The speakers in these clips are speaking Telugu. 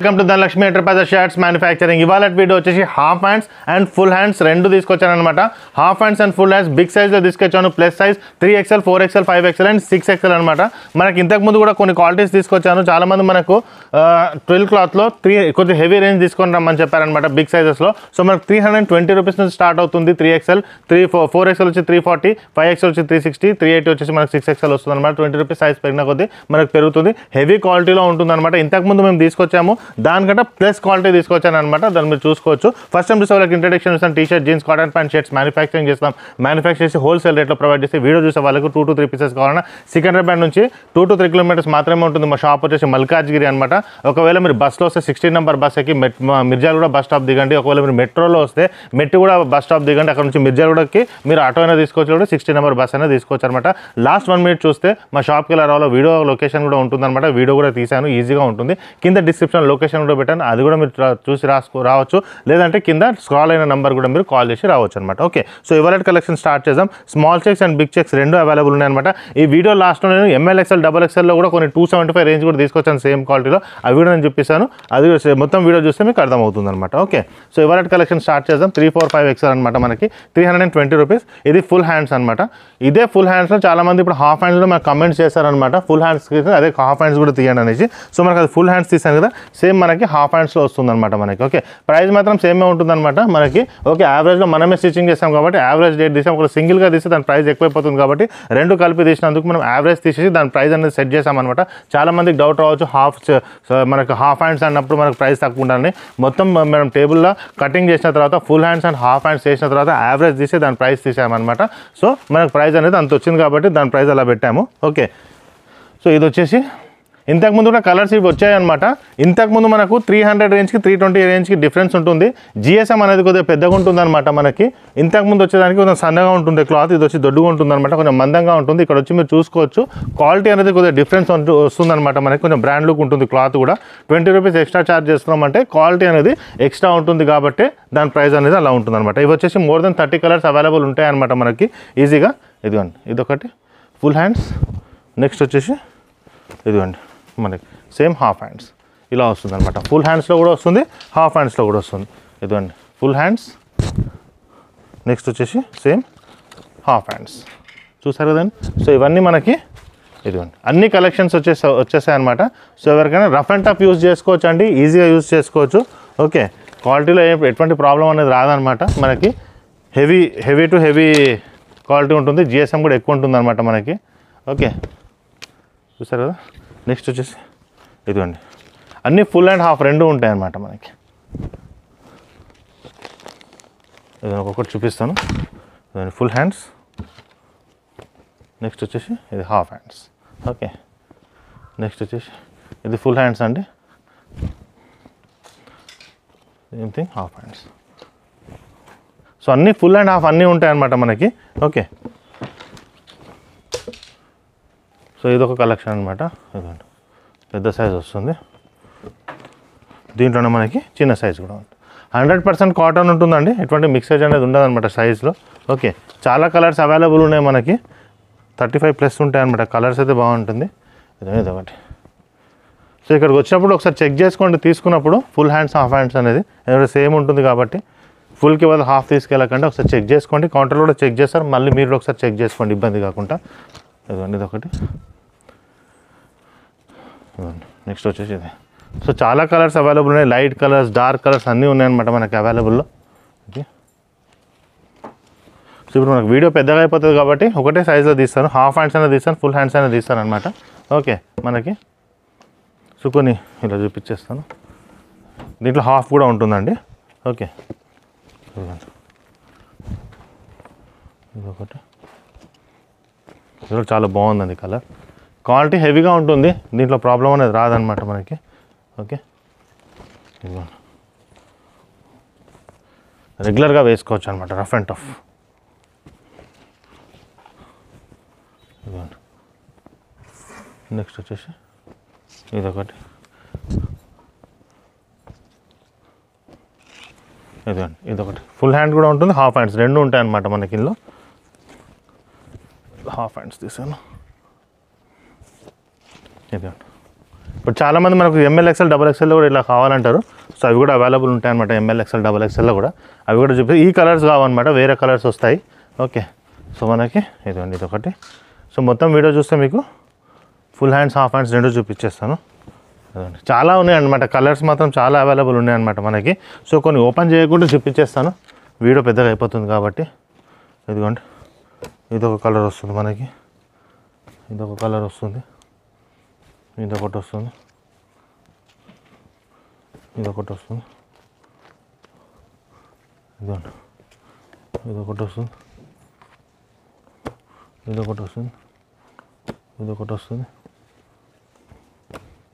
Welcome to Dhanalakshmi enterprises shirts manufacturing ఇవాళ వీడియో వచ్చేసి half hands and full hands రెండు తీసుకొచ్చాను అనమాట half hands and full hands big సైజ్లో తీసుకొచ్చాను plus size three XL four XL five XL and six XL అనమాట మనకి ఇంతకుముందు కూడా కొన్ని క్వాలిటీస్ తీసుకొచ్చాను. చాలామంది మనకు ట్వెల్వ్ క్లాత్లో త్రీ కొంచెం హెవీ రేంజ్ తీసుకొని రమ్మని చెప్పారనమాట బిగ్ సైజెస్లో సో మనకు త్రీ హండ్రెడ్ ట్వంటీ రూపీస్ నుంచి స్టార్ట్ అవుతుంది three XL three four four XL వచ్చి త్రీ ఫార్టీ ఫైవ్ ఎక్స్ఎల్ వచ్చి త్రీ సిక్స్టీ త్రీ ఎయిటీ వచ్చేసి మనకు సిక్స్ ఎక్స్ఎల్ వస్తుంది అనమాట ట్వంటీ రూపీస్ సైజ్ పెరిగిన కొద్దీ మనకు పెరుగుతుంది. హెవీ క్వాలిటీలో ఉంటుంది అనమాట ఇంతకుముందు మేము తీసుకొచ్చాము దానికంటే ప్లస్ క్వాలిటీ తీసుకొచ్చాను అనమాట దాన్ని మీరు చూసుకోవచ్చు. ఫస్ట్ టైం చూసే వాళ్ళకి ఇంట్రడక్షన్ ఇస్తాను T shirt jeans cotton pant shirts manufacturing చేస్తాం. మ్యానుఫ్యాక్చర్ చేసి హోల్సేల్ రేట్లో ప్రొవైడ్ చేసి వీడియో చూసే వాళ్ళకు టూ టు త్రీ పీసెస్ కావాలన్నా సికింద్రాబాద్ నుంచి టూ టు త్రీ కిలోమీటర్స్ మాత్రమే ఉంటుంది మా షాప్ వచ్చేసి మల్కాజ్గిరి అనమాట ఒకవేళ మీరు బస్లో వస్తే సిక్స్టీన్ నెంబర్ బస్ ఎక్కి మెట్ కూడా బస్ స్టాప్ దిగండి. ఒకవేళ మీరు మెట్రోలో వస్తే మెట్టు కూడా బస్ స్టాప్ దిగండి. అక్కడ నుంచి మిర్జాలగూడకి మీరు ఆటో అయినా తీసుకోవచ్చు కూడా సిక్స్టీన్ నెంబర్ బస్ అయినా తీసుకోవచ్చు అనమాట లాస్ట్ వన్ మినిట్ చూస్తే మా షాప్కి ఎలా రావాలో వీడియో లొకేషన్ కూడా ఉంటుందన్నమాట. వీడియో కూడా తీశాను ఈజీగా ఉంటుంది. కింద డిస్క్రిప్షన్ లొకేషన్ కూడా పెట్టాను అది కూడా మీరు చూసి రాసుకో రావచ్చు. లేదంటే కింద స్క్రాల్ అయిన నెంబర్ కూడా మీరు కాల్ చేసి రావచ్చు అనమాట ఓకే. సో ఇవాళ కలెక్షన్ స్టార్ట్ చేద్దాం. Small checks and big checks రెండు అవైలబుల్ ఉన్నాయన్నమాట ఈ వీడియో లాస్ట్లో నేను ఎంఎల్ఎక్సెల్ డబల్ ఎక్సెల్లో కూడా కొన్ని టూ సెవెంటీ ఫైవ్ రేంజ్ కూడా తీసుకొచ్చాను సేమ్ క్వాలిటీలో అవి కూడా నేను చూపిస్తాను అది కూడా మొత్తం వీడియో చూస్తే మీకు అర్థమవుతుంది అనమాట ఓకే. సో ఇవాళ కలెక్షన్ స్టార్ట్ చేద్దాం. త్రీ ఫోర్ ఫైవ్ ఎక్సెల్ అనమాట మనకి. Three hundred and twenty rupees ఇది ఫుల్ హ్యాండ్స్ అనమాట ఇదే ఫుల్ హ్యాండ్స్లో చాలా మంది ఇప్పుడు హాఫ్ హ్యాండ్స్లో మనకు కమెంట్స్ చేస్తారనమాట ఫుల్ హ్యాండ్స్ అదే హాఫ్ హ్యాండ్స్ కూడా తీయండి అనేసి. సో మనకి అది ఫుల్ హ్యాండ్స్ తీసాను కదా. సేమ్ మనకి హాఫ్ హ్యాండ్స్లో వస్తుంది అనమాట మనకి. ఓకే ప్రైస్ మాత్రం సేమే ఉంటుందన్నమాట మనకి. ఓకే యావరేజ్లో మనమే స్టిచ్చింగ్ చేస్తాం కాబట్టి యావరేజ్ డేట్ తీసాం. ఒక సింగిల్గా తీస్తే దాని ప్రైస్ ఎక్కువైపోతుంది కాబట్టి రెండు కలిపి తీసినందుకు మనం యావరేజ్ తీసేసి దాని ప్రైస్ అనేది సెట్ చేసామన్నమాట చాలా మందికి డౌట్ రావచ్చు హాఫ్ మనకి హాఫ్ హ్యాండ్స్ అన్నప్పుడు మనకు ప్రైస్ తక్కువ ఉండాలని. మొత్తం మనం టేబుల్లో కటింగ్ చేసిన తర్వాత full hands and half hands చేసిన తర్వాత యావరేజ్ తీసి దాని ప్రైస్ తీసామన్నమాట. సో మనకు ప్రైస్ అనేది అంత వచ్చింది కాబట్టి దాని ప్రైస్ అలా పెట్టాము. ఓకే సో ఇది వచ్చేసి ఇంతకుముందు కూడా కలర్స్ ఇవి వచ్చాయన్నమాట. ఇంతకుముందు మనకు త్రీ హండ్రెడ్ రేంజ్కి త్రీ ట్వంటీ రేంజ్కి డిఫరెన్స్ ఉంటుంది. జిఎస్ఎం అనేది కొద్దిగా పెద్దగా ఉంటుందన్నమాట మనకి. ఇంతకుముందు వచ్చేదానికి కొంచెం సన్నగా ఉంటుంది క్లాత్ ఇది వచ్చి దొడ్డుగా ఉంటుందన్నమాట కొంచెం మందంగా ఉంటుంది. ఇక్కడ వచ్చి మీరు చూసుకోవచ్చు. క్వాలిటీ అనేది కొద్దిగా డిఫరెన్స్ వస్తుందన్నమాట మనకి. కొంచెం బ్రాండ్ లుక్ ఉంటుంది క్లాత్ కూడా. ట్వంటీ రూపీస్ ఎక్స్ట్రా ఛార్జ్ చేస్తున్నామంటే క్వాలిటీ అనేది ఎక్స్ట్రా ఉంటుంది కాబట్టి దాని ప్రైస్ అనేది అలా ఉంటుందన్నమాట. ఇవి వచ్చేసి more than thirty colours available ఉంటాయన్నమాట మనకి. ఈజీగా ఇదిగోండి. ఇదొకటి. ఫుల్ హ్యాండ్స్ నెక్స్ట్ వచ్చేసి ఇదిగోండి. మనకి సేమ్ హాఫ్ హ్యాండ్స్. ఇలా వస్తుంది అనమాట ఫుల్ హ్యాండ్స్లో కూడా వస్తుంది హాఫ్ హ్యాండ్స్లో కూడా వస్తుంది. ఇదిగోండి ఫుల్ హ్యాండ్స్ నెక్స్ట్ వచ్చేసి సేమ్ హాఫ్ హ్యాండ్స్ చూసారు కదండి? సో ఇవన్నీ మనకి ఇదిగోండి అన్ని కలెక్షన్స్ వచ్చేసా వచ్చేసాయి అనమాట సో ఎవరికైనా రఫ్ అండ్ టఫ్ యూజ్ చేసుకోవచ్చు అండి ఈజీగా యూజ్ చేసుకోవచ్చు. ఓకే క్వాలిటీలో ఎటువంటి ప్రాబ్లం అనేది రాదనమాట మనకి heavy heavy to heavy quality ఉంటుంది జిఎస్ఎం కూడా ఎక్కువ ఉంటుంది అనమాట మనకి. ఓకే చూసారు కదా? నెక్స్ట్ వచ్చేసి ఇదిగోండి. అన్నీ ఫుల్ అండ్ హాఫ్ రెండు ఉంటాయన్నమాట మనకి. ఇది ఒక్కొక్కటి చూపిస్తాను. ఇదిగోండి ఫుల్ హ్యాండ్స్ నెక్స్ట్ వచ్చేసి ఇది హాఫ్ హ్యాండ్స్ ఓకే నెక్స్ట్ వచ్చేసి ఇది ఫుల్ హ్యాండ్స్ అండి. Same thing half hands so అన్నీ ఫుల్ అండ్ హాఫ్ అన్నీ ఉంటాయన్నమాట మనకి. ఓకే సో ఇది ఒక కలెక్షన్ అనమాట ఇదిగోండి. పెద్ద సైజ్ వస్తుంది. దీంట్లోనే మనకి చిన్న సైజ్ కూడా ఉంటుంది హండ్రెడ్ పర్సెంట్ కాటన్ ఉంటుందండి. ఎటువంటి మిక్సేజ్ అనేది ఉండదు అనమాట సైజ్లో. ఓకే. చాలా కలర్స్ అవైలబుల్ ఉన్నాయి మనకి. థర్టీ ఫైవ్ ప్లస్ ఉంటాయి అనమాట కలర్స్ అయితే బాగుంటుంది. ఇది ఒకటి సో ఇక్కడికి వచ్చినప్పుడు ఒకసారి చెక్ చేసుకోండి. తీసుకున్నప్పుడు ఫుల్ హ్యాండ్స్ హాఫ్ హ్యాండ్స్ అనేది. ఎందుకంటే సేమ్ ఉంటుంది కాబట్టి ఫుల్కి వాళ్ళు హాఫ్ తీసుకెళ్ళకండి. ఒకసారి చెక్ చేసుకోండి. కౌంటర్లో కూడా చెక్ చేస్తారు. మళ్ళీ మీరు ఒకసారి చెక్ చేసుకోండి. ఇబ్బంది కాకుండా. ఇదిగోండి ఇదొకటి. నెక్స్ట్ వచ్చేసి ఇది సో చాలా కలర్స్ అవైలబుల్ ఉన్నాయి. లైట్ కలర్స్ డార్క్ కలర్స్ అన్నీ ఉన్నాయన్నమాట మనకి అవైలబుల్లో ఓకే సో ఇప్పుడు మనకు వీడియో పెద్దగా అయిపోతుంది కాబట్టి ఒకటే సైజులో తీస్తాను. హాఫ్ హ్యాండ్స్ అయినా తీస్తాను ఫుల్ హ్యాండ్స్ అయినా తీస్తాను అనమాట ఓకే మనకి సో కొన్ని ఇలా చూపించేస్తాను. దీంట్లో హాఫ్ కూడా ఉంటుందండి. ఓకే ఇదిగోండి. ఒకటి ఇది చాలా బాగుందండి కలర్ క్వాలిటీ హెవీగా ఉంటుంది. దీంట్లో ప్రాబ్లం అనేది రాదనమాట మనకి. ఓకే? రెగ్యులర్గా వేసుకోవచ్చు అనమాట రఫ్ అండ్ టఫ్. నెక్స్ట్ వచ్చేసి ఇదొకటి. ఇదిగోండి ఇదొకటి. ఫుల్ హ్యాండ్ కూడా ఉంటుంది. హాఫ్ హ్యాండ్స్ రెండు ఉంటాయన్నమాట మనకి ఇందులో. హాఫ్ హ్యాండ్స్ తీసాను. ఇదిగోండి ఇప్పుడు చాలామంది మనకు ఎంఎల్ డబల్ ఎక్స్ఎల్ కూడా ఇలా కావాలంటారు. సో అవి కూడా అవైలబుల్ ఉంటాయి అనమాట ఎంఎల్ఎక్సెల్ డబల్ ఎక్సెల్లో కూడా. అవి కూడా చూపి ఈ కలర్స్ కావన్నమాట వేరే కలర్స్ వస్తాయి. ఓకే సో మనకి ఇదిగోండి ఇది ఒకటి సో మొత్తం వీడియో చూస్తే మీకు ఫుల్ హ్యాండ్స్ హాఫ్ హ్యాండ్స్ రెండు చూపించేస్తాను అదండి. చాలా ఉన్నాయి అనమాట కలర్స్ మాత్రం చాలా అవైలబుల్ ఉన్నాయి అనమాట మనకి. సో కొన్ని ఓపెన్ చేయకుండా చూపించేస్తాను వీడియో పెద్దగా అయిపోతుంది కాబట్టి. ఇదిగోండి. ఇదొక కలర్ వస్తుంది మనకి. ఇదొక కలర్ వస్తుంది. ఇదొకటి వస్తుంది. ఇదొకటి వస్తుంది. ఇది ఇదొకటి వస్తుంది. ఇదొకటి వస్తుంది. ఇదొకటి వస్తుంది.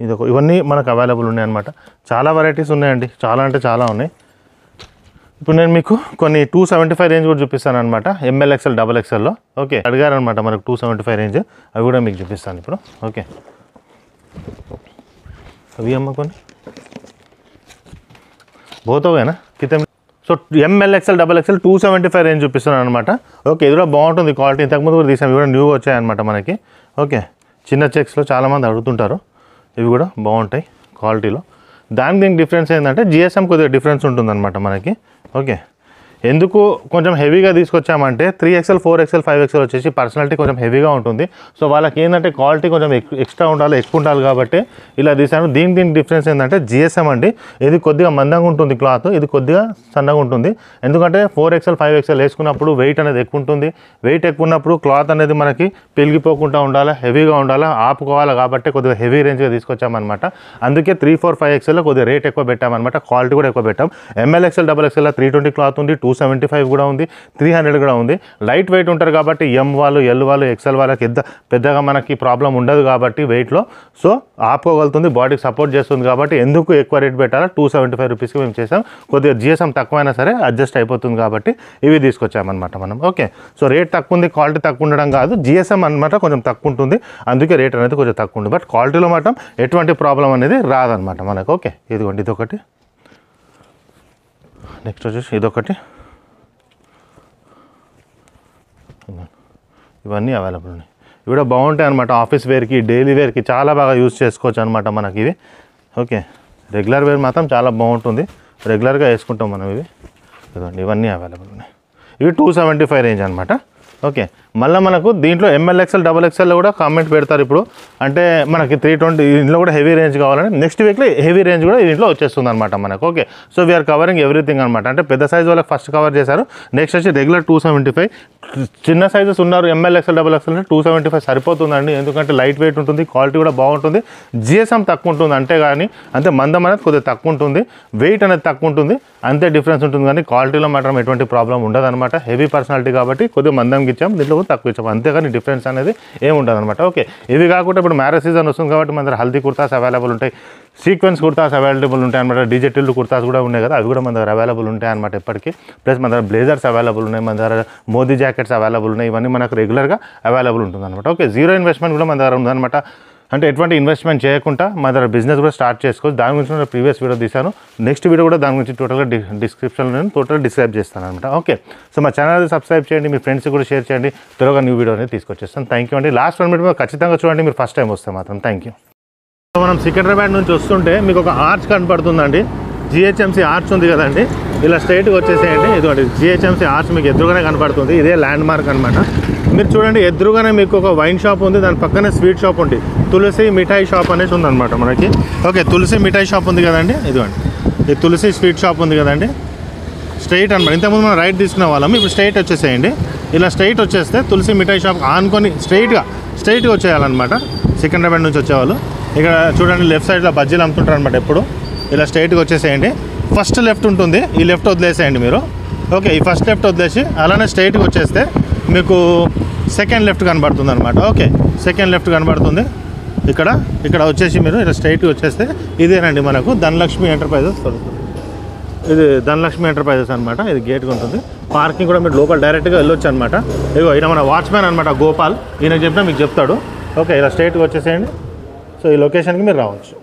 ఇది ఒక ఇవన్నీ మనకు అవైలబుల్ ఉన్నాయి అనమాట చాలా వెరైటీస్ ఉన్నాయండి. చాలా అంటే చాలా ఉన్నాయి. ఇప్పుడు నేను మీకు కొన్ని టూ సెవెంటీ ఫైవ్ రేంజ్ కూడా చూపిస్తాను అనమాట ఎంఎల్ ఎక్స్ఎల్ డబల్ ఎక్స్ఎల్లో ఓకే అడిగారనమాట మనకు టూ సెవెంటీ ఫైవ్ రేంజ్ అవి కూడా మీకు చూపిస్తాను ఇప్పుడు. ఓకే అవి అమ్మ కొన్ని. పోతావేనా కితం so M L XL double XL two seventy five range చూపిస్తున్నాను అనమాట ఓకే ఇది కూడా బాగుంటుంది క్వాలిటీ ఇంతకుముందు కూడా తీసాం. ఇవి కూడా న్యూ వచ్చాయన్నమాట మనకి. ఓకే చిన్న చెక్స్లో చాలామంది అడుగుతుంటారు. ఇవి కూడా బాగుంటాయి క్వాలిటీలో దానికి దీనికి డిఫరెన్స్ ఏంటంటే జిఎస్ఎం కొద్దిగా డిఫరెన్స్ ఉంటుందన్నమాట మనకి. ఓకే ఎందుకు కొంచెం హెవీగా తీసుకొచ్చామంటే three XL four XL five XL వచ్చేసి పర్సనాలిటీ కొంచెం హెవీగా ఉంటుంది. సో వాళ్ళకి ఏంటంటే క్వాలిటీ కొంచెం ఎక్స్ట్రా ఉండాలి ఎక్కువ ఉండాలి కాబట్టి ఇలా తీసాను. దీని దీని డిఫరెన్స్ ఏంటంటే జిఎస్ఎం అండి. ఇది కొద్దిగా మందంగా ఉంటుంది క్లాత్ ఇది కొద్దిగా సన్నగా ఉంటుంది. ఎందుకంటే ఫోర్ ఎక్స్ఎల్ ఫైవ్ ఎక్స్ఎల్ వేసుకున్నప్పుడు వెయిట్ అనేది ఎక్కువ ఉంటుంది. వెయిట్ ఎక్కువ ఉన్నప్పుడు క్లాత్ అనేది మనకి పెరిగిపోకుండా ఉండాలి హెవీగా ఉండాలి ఆపుకోవాలి కాబట్టి కొద్దిగా హెవీ రేంజ్గా తీసుకొచ్చామన్నమాట. అందుకే త్రీ ఫోర్ ఫైవ్ ఎక్స్ఎల్లో కొద్దిగా రేట్ ఎక్కువ పెట్టామన్నమాట క్వాలిటీ కూడా ఎక్కువ పెట్టాం. M L XL double XL three twenty cloth ఉంది టూ టూ సెవెంటీ ఫైవ్ కూడా ఉంది త్రీ హండ్రెడ్ కూడా ఉంది. లైట్ వెయిట్ ఉంటారు కాబట్టి ఎం వాళ్ళు ఎల్ వాళ్ళు ఎక్స్ఎల్ వాళ్ళకి పెద్ద పెద్దగా మనకి ప్రాబ్లం ఉండదు కాబట్టి వెయిట్లో సో ఆపుకోగలుగుతుంది బాడీకి సపోర్ట్ చేస్తుంది కాబట్టి ఎందుకు ఎక్కువ రేట్ పెట్టాలో? టూ సెవెంటీ ఫైవ్ రూపీస్కి మేము చేసాం. కొద్దిగా జిఎస్ఎం తక్కువైనా సరే అడ్జస్ట్ అయిపోతుంది కాబట్టి ఇవి తీసుకొచ్చామన్నమాట మనం. ఓకే సో రేట్ తక్కువ ఉంది క్వాలిటీ తక్కువ ఉండడం కాదు జిఎస్ఎం అనమాట కొంచెం తక్కువ ఉంటుంది. అందుకే రేట్ అనేది కొంచెం తక్కువ ఉంది. బట్ క్వాలిటీలో మాత్రం ఎటువంటి ప్రాబ్లం అనేది రాదనమాట మనకు. ఓకే ఇదిగోండి ఇదొకటి. నెక్స్ట్ వచ్చేసి ఇదొకటి. ఇవన్నీ అవైలబుల్ ఉన్నాయి. ఇవి కూడా బాగుంటాయి అనమాట ఆఫీస్ వేర్కి డైలీ వేర్కి చాలా బాగా యూజ్ చేసుకోవచ్చు అనమాట మనకి ఇవి. ఓకే రెగ్యులర్ వేర్ మాత్రం చాలా బాగుంటుంది. రెగ్యులర్గా వేసుకుంటాం మనం ఇవి. ఇవన్నీ అవైలబుల్ ఉన్నాయి. ఇవి టూ సెవెంటీ ఫైవ్ రేంజ్ అనమాట ఓకే మళ్ళీ మనకు దీంట్లో ఎంఎల్ఎక్సెల్ డబల్ ఎక్సెల్లో కూడా కామెంట్ పెడతారు ఇప్పుడు. అంటే మనకి త్రీ ట్వంటీ ఇంట్లో కూడా హెవీ రేంజ్ కావాలని నెక్స్ట్ వీక్లో హెవీ రేంజ్ కూడా దీంట్లో వచ్చేస్తుంది అనమాట మనకు okay so we are covering everything అనమాట అంటే పెద్ద సైజ్ వాళ్ళకి ఫస్ట్ కవర్ చేశారు. నెక్స్ట్ వచ్చి రెగ్యులర్ టూ సెవెంటీ ఫైవ్ చిన్న సైజెస్ ఉన్నారు M L XL double XL అంటే టూ సెవెంటీ ఫైవ్ సరిపోతుందండి. ఎందుకంటే లైట్ వెయిట్ ఉంటుంది క్వాలిటీ కూడా బాగుంటుంది. జిఎస్ఎం తక్కువ ఉంటుంది అంటే కానీ అంతే మందం అనేది కొద్దిగా తక్కువ ఉంటుంది. వెయిట్ అనేది తక్కువ ఉంటుంది. అంతే డిఫరెన్స్ ఉంటుంది కానీ క్వాలిటీలో మాత్రం ఎటువంటి ప్రాబ్లం ఉండదు అనమాట హెవీ పర్సనాలిటీ కాబట్టి కొద్దిగా మందంకి ఇచ్చాం. దీంట్లో కూడా తక్కువ ఇచ్చాం. అంతేగాని డిఫరెన్స్ అనేది ఏముండదు అనమాట ఓకే ఇవి కాకుండా ఇప్పుడు మ్యారేజ్ సీజన్ వస్తుంది కాబట్టి మన దగ్గర హల్దీ కుర్తాస్ అవైలబుల్ ఉంటాయి. సీక్వెన్స్ కుర్తాస్ అవైలబుల్ ఉంటాయి అనమాట డిజిటల్ కుర్తాస్ కూడా ఉన్నాయి కదా అవి కూడా మన దగ్గర అవైలబుల్ ఉంటాయి అనమాట ఇప్పటికీ. ప్లస్ మన దగ్గర బ్లేజర్స్ అవైలబుల్ ఉన్నాయి మన దగ్గర మోదీ జాకెట్స్ అవైలబుల్ ఉన్నాయి ఇవన్నీ మనకు రెగ్యులర్గా అవైలబుల్ ఉంటుంది అనమాట ఓకే జీరో ఇన్వెస్ట్మెంట్ కూడా మన దగ్గర ఉందన్నమాట. అంటే ఎటువంటి ఇన్వెస్ట్మెంట్ చేయకుండా మా దగ్గర బిజినెస్ కూడా స్టార్ట్ చేసుకోవచ్చు. దాని గురించి నేను ప్రీవియస్ వీడియో తీశాను. నెక్స్ట్ వీడియో కూడా దాని గురించి టోటల్గా డిస్క్రిప్షన్లో నేను టోటల్ డిస్క్రైబ్ చేస్తాను అనమాట ఓకే సో మా ఛానల్ సబ్స్క్రైబ్ చేయండి మీ ఫ్రెండ్స్ కూడా షేర్ చేయండి. త్వరగా న్యూ వీడియో అనేది తీసుకొచ్చేస్తాను. థ్యాంక్ యూ అండి. లాస్ట్ వన్ మినిట్ ఖచ్చితంగా చూడండి మీరు ఫస్ట్ టైం వస్తే మాత్రం. థ్యాంక్ యూ సో మనం సికింద్రాబాద్ నుంచి వస్తుంటే మీకు ఒక ఆర్చ్ కనపడుతుందండి. జిహెచ్ఎంసీ ఆర్చ్ ఉంది కదండి. ఇలా స్ట్రైట్గా వచ్చేసేయండి. ఇదిగోండి జిహెచ్ఎంసీ ఆర్చ్ మీకు ఎదురుగానే కనపడుతుంది. ఇదే ల్యాండ్ మార్క్ అనమాట మీరు చూడండి ఎదురుగానే మీకు ఒక వైన్ షాప్ ఉంది. దాని పక్కనే స్వీట్ షాప్ ఉంది. తులసి మిఠాయి షాప్ అనేసి ఉందన్నమాట మనకి. ఓకే తులసి మిఠాయి షాప్ ఉంది కదండి? ఇదిగోండి. ఈ తులసి స్వీట్ షాప్ ఉంది కదండి? స్ట్రైట్ అనమాట ఇంతకుముందు మనం రైట్ తీసుకునే వాళ్ళం. ఇప్పుడు స్ట్రైట్ వచ్చేసేయండి. ఇలా స్ట్రైట్ వచ్చేస్తే తులసి మిఠాయి షాప్ ఆనుకొని స్ట్రైట్గా స్ట్రైట్గా వచ్చేయాలన్నమాట. సికింద్రాబాద్ నుంచి వచ్చేవాళ్ళు. ఇక్కడ చూడండి లెఫ్ట్ సైడ్లో బజ్జీలు అమ్ముతుంటారు అనమాట ఎప్పుడు. ఇలా స్ట్రైట్గా వచ్చేసేయండి. ఫస్ట్ లెఫ్ట్ ఉంటుంది. ఈ లెఫ్ట్ వదిలేసేయండి మీరు. ఓకే ఈ ఫస్ట్ లెఫ్ట్ వదిలేసి అలానే స్ట్రైట్గా వచ్చేస్తే మీకు సెకండ్ లెఫ్ట్ కనబడుతుంది అనమాట ఓకే సెకండ్ లెఫ్ట్ కనబడుతుంది. ఇక్కడ ఇక్కడ వచ్చేసి మీరు ఇలా స్ట్రైట్గా వచ్చేస్తే ఇదేనండి మనకు ధనలక్ష్మి ఎంటర్ప్రైజెస్ దొరుకుతుంది. ఇది ధనలక్ష్మి ఎంటర్ప్రైజెస్ అనమాట ఇది గేట్గా ఉంటుంది. పార్కింగ్ కూడా మీరు లోకల్ డైరెక్ట్గా వెళ్ళొచ్చు అనమాట ఇదిగో ఈయన మన వాచ్మ్యాన్ అనమాట గోపాల్. ఈయన చెప్పినా మీకు చెప్తాడు. ఓకే ఇలా స్ట్రైట్గా వచ్చేసేయండి. సో ఈ లొకేషన్కి మీరు రావచ్చు.